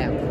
them.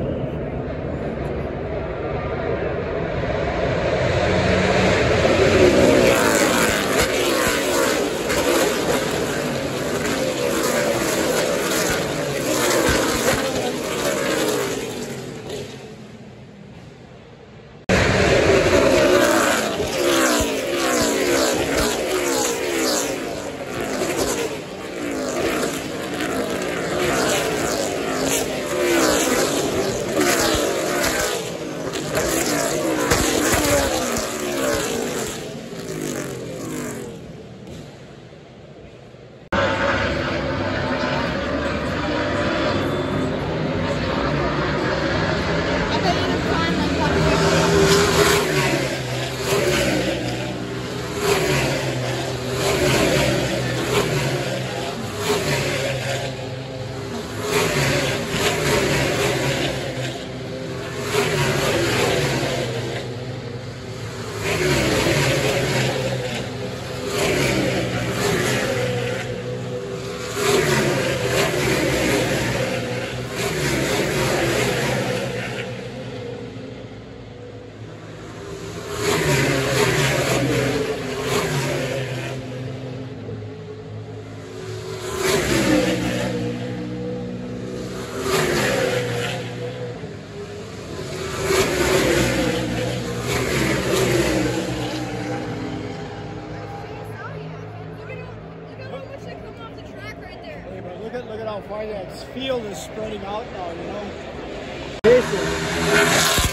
how far that field is spreading out now, you know.